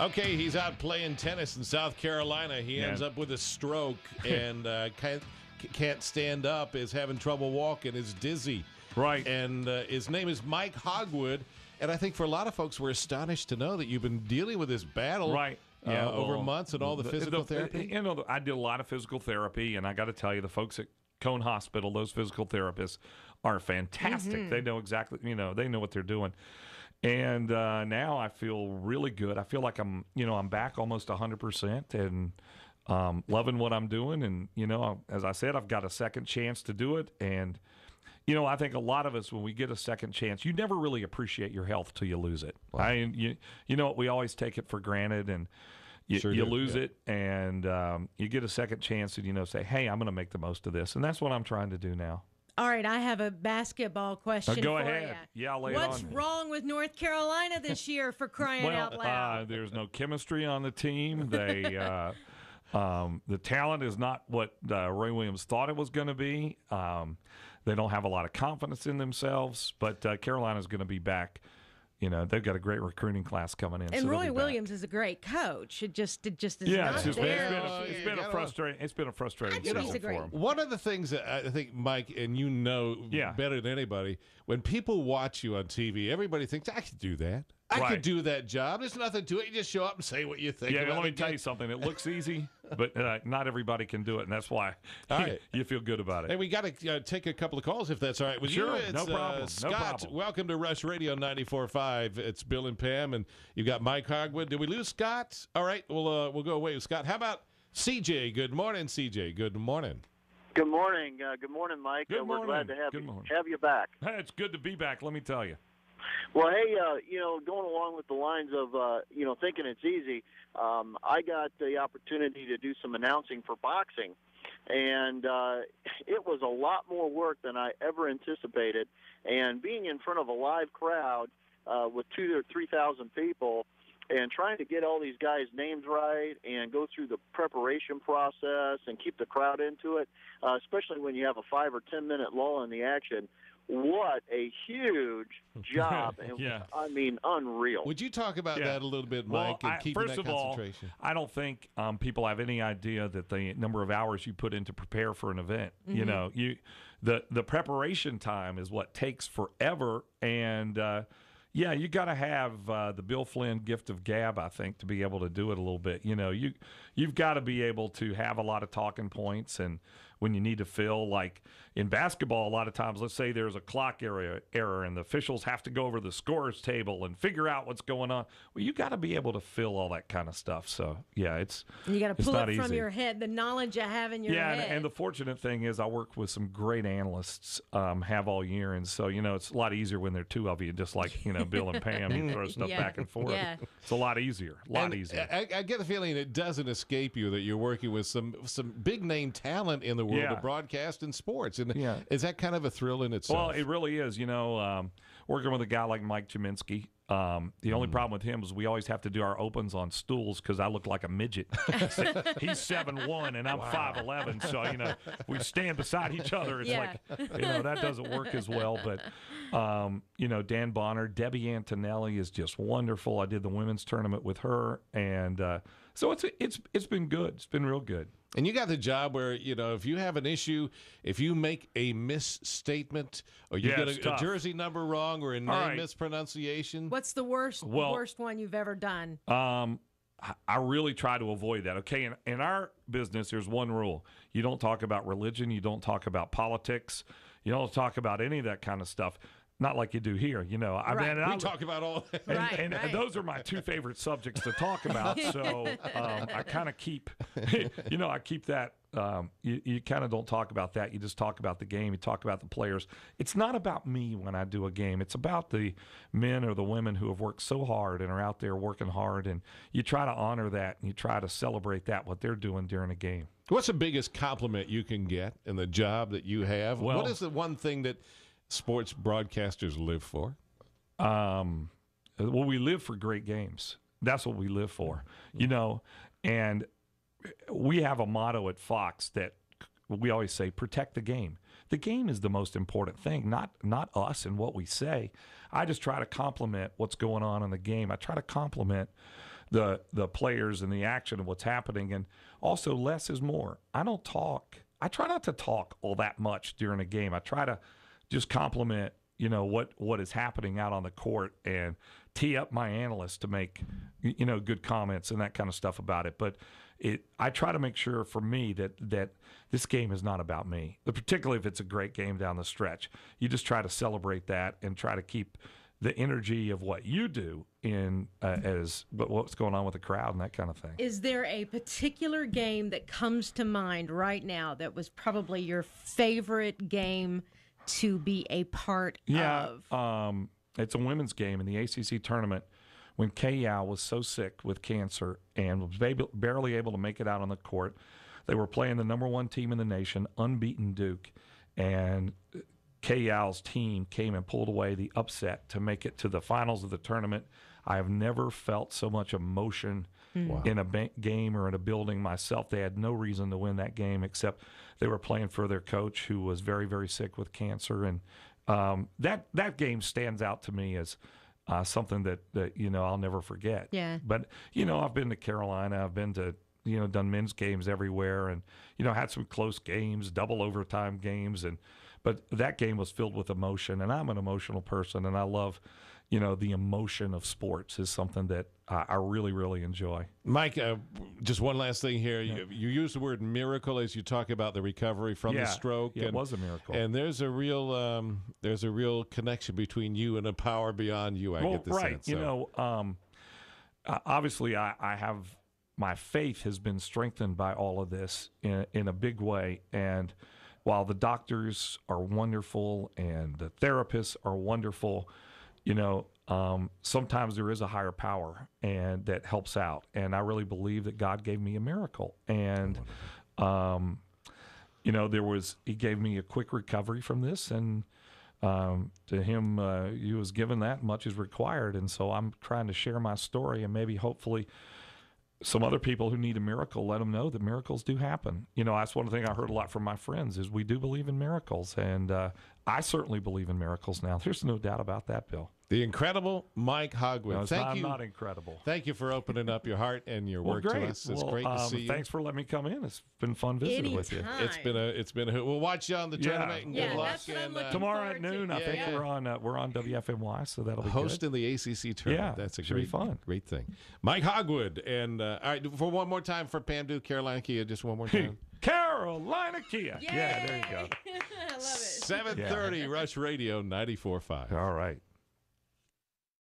Okay, he's out playing tennis in South Carolina. He ends up with a stroke and uh, can't, can't stand up, is having trouble walking, is dizzy. Right. And uh, his name is Mike Hogewood. And I think for a lot of folks, we're astonished to know that you've been dealing with this battle Right. uh, Yeah, over well, months and all the physical therapy. You know, I did a lot of physical therapy, and I got to tell you, the folks at Cone Hospital, those physical therapists are fantastic. Mm-hmm. They know exactly, you know, they know what they're doing. And uh, now I feel really good. I feel like I'm, you know, I'm back almost 100% and um, loving what I'm doing. And, you know, as I said, I've got a second chance to do it. And, you know, I think a lot of us, when we get a second chance, you never really appreciate your health till you lose it. I, you, you know, what we always take it for granted, and you, Sure you do, lose yeah. it, and um, you get a second chance, and you know, say, "Hey, I'm going to make the most of this," and that's what I'm trying to do now. All right, I have a basketball question. go for ahead. ya. Yeah, lay What's on wrong with North Carolina this year for crying well, out loud? Uh, there's no chemistry on the team. They. Uh, um, the talent is not what uh, Roy Williams thought it was going to be. Um, they don't have a lot of confidence in themselves, but uh, Carolina's going to be back. You know, they've got a great recruiting class coming in. and so Roy be back. Williams is a great coach. It just it just is Yeah, not it's just been, it's there. been, Oh, a, it's you been a frustrating. It's been a frustrating I think he's a great- for him. One of the things that I think, Mike, and you know Yeah. better than anybody, when people watch you on TV, everybody thinks, I could do that. I Right. could do that job. There's nothing to it. You just show up and say what you think. Yeah, about let me the tell you something. It looks easy, but uh, not everybody can do it, and that's why All right. you feel good about it. Hey, we got to uh, take a couple of calls if that's all right with Sure, you. no It's, problem, Uh, no Scott, problem. welcome to Rush Radio 94.5. It's Bill and Pam, and you've got Mike Hogewood. Did we lose Scott? All right, we'll, uh, we'll go away with Scott. How about CJ? Good morning, CJ. Good morning. Good morning. Uh, good morning, Mike. Good uh, we're glad to have Good you, have you back. Hey, it's good to be back. Let me tell you. Well, hey, uh, you know, going along with the lines of uh, you know thinking it's easy, um, I got the opportunity to do some announcing for boxing, and uh, it was a lot more work than I ever anticipated. And being in front of a live crowd uh, with two or three thousand people. And trying to get all these guys' names right and go through the preparation process and keep the crowd into it, uh, especially when you have a five or ten minute lull in the action. What a huge job! And Yeah. I mean, unreal. Would you talk about Yeah. that a little bit, Well, Mike, and I- keeping first that of all, concentration? I don't think um, people have any idea that the number of hours you put in to prepare for an event. You know, you the the preparation time is what takes forever, and uh, yeah, you got to have uh, the Bill Flynn gift of gab, I think, to be able to do it a little bit. You know, you you've got to be able to have a lot of talking points and. When you need to fill, like in basketball, a lot of times, let's say there's a clock area error, and the officials have to go over the scores table and figure out what's going on. Well, you got to be able to fill all that kind of stuff. So, yeah, it's you got to pull it from easy. your head, the knowledge you have in your yeah, head. and, and the fortunate thing is I work with some great analysts, um, have all year, and so you know it's a lot easier when there are two of you, just like you know Bill and Pam, you throw stuff Yeah, back and forth. yeah. It's a lot easier, a lot And easier. I, I get the feeling it doesn't escape you that you're working with some some big name talent in the world Yeah. of broadcast and sports. And Yeah. is that kind of a thrill in itself? Well, it really is. You know, um, working with a guy like Mike Gminski. Um, the Mm. only problem with him is we always have to do our opens on stools because I look like a midget. He's seven one and I'm five eleven, so you know we stand beside each other. It's Yeah. like you know that doesn't work as well. But um, you know, Dan Bonner, Debbie Antonelli is just wonderful. I did the women's tournament with her, and uh, so it's it's it's been good. It's been real good. And you got the job where, you know, if you have an issue, if you make a misstatement or you Yeah, get a, a jersey number wrong or a name right. mispronunciation, What's the worst Well- worst one you've ever done? Um, I- I really try to avoid that. Okay, in, in our business, there's one rule: you don't talk about religion, you don't talk about politics, you don't talk about any of that kind of stuff. Not like you do here, you know. I Right. mean, we I, talk about all and, Right, and right. those are my two favorite subjects to talk about. So um, I kind of keep, you know, I keep that. Um, you you kind of don't talk about that. You just talk about the game. You talk about the players. It's not about me when I do a game. It's about the men or the women who have worked so hard and are out there working hard. And you try to honor that and you try to celebrate that what they're doing during a game. What's the biggest compliment you can get in the job that you have? Well- what is the one thing that sports broadcasters live for? um, well, we live for great games. That's what we live for, you know. And we have a motto at Fox that we always say: protect the game. The game is the most important thing, not not us and what we say. I just try to compliment what's going on in the game. I try to compliment the the players and the action of what's happening, and also less is more. I don't talk. I try not to talk all that much during a game. I try to just compliment you know what what is happening out on the court and tee up my analysts to make you know good comments and that kind of stuff about it but it I try to make sure for me that that this game is not about me particularly if it's a great game down the stretch you just try to celebrate that and try to keep the energy of what you do in uh, as but what's going on with the crowd and that kind of thing Is there a particular game that comes to mind right now that was probably your favorite game to be a part Yeah, of? um, it's a women's game in the ACC tournament. When Kay Yow was so sick with cancer and was barely able to make it out on the court, they were playing the number one team in the nation, unbeaten Duke, and Kay Yow's team came and pulled away the upset to make it to the finals of the tournament. I have never felt so much emotion hmm. in a game or in a building myself. They had no reason to win that game except they were playing for their coach who was very, very sick with cancer, and um, that that game stands out to me as uh, something that that you know I'll never forget. Yeah. But you know, I've been to Carolina. I've been to you know done men's games everywhere, and you know had some close games, double overtime games, and but that game was filled with emotion, and I'm an emotional person, and I love you know the emotion of sports is something that I, I really really enjoy. Mike, uh, just one last thing here. You, you use the word miracle as you talk about the recovery from yeah, the stroke. yeah, it was a miracle. And there's a real um, there's a real connection between you and a power beyond you. I well, get the right. sense. You so. know, um, obviously, I, I have my faith has been strengthened by all of this in, in a big way. And while the doctors are wonderful and the therapists are wonderful, you know, um, sometimes there is a higher power and that helps out. And I really believe that God gave me a miracle. And, um, you know, there was, he gave me a quick recovery from this. And, um, to him, uh, he was given that much is required. And so I'm trying to share my story and maybe hopefully some other people who need a miracle, let them know that miracles do happen. You know, that's one thing I heard a lot from my friends is we do believe in miracles. And, uh, I certainly believe in miracles now. There's no doubt about that, Bill. The incredible Mike Hogewood. No, it's Thank not, you. not incredible. Thank you for opening up your heart and your Well, work great. to us. It's Well, great to um, see you. Thanks for letting me come in. It's been fun visiting with you. Anytime. It's been a it's been a hoot. We'll watch you on the Yeah. tournament and Yeah, good luck. that's what I'm looking uh, Tomorrow forward at to. noon, I Yeah, think yeah. we're on uh, we're on WFMY, so that'll be hosting the ACC tournament. Yeah, that's a should be great fun. Great thing. Mike Hogewood and uh, all right for one more time for Pam Duke, Carolina Kia, just one more time. Carolina Kia. Yeah, there you go. I love it. Seven thirty Rush Radio ninety four five. All right.